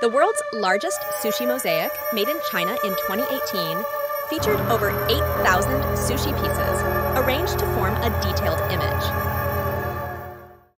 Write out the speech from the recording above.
The world's largest sushi mosaic, made in China in 2018, featured over 8,000 sushi pieces arranged to form a detailed image.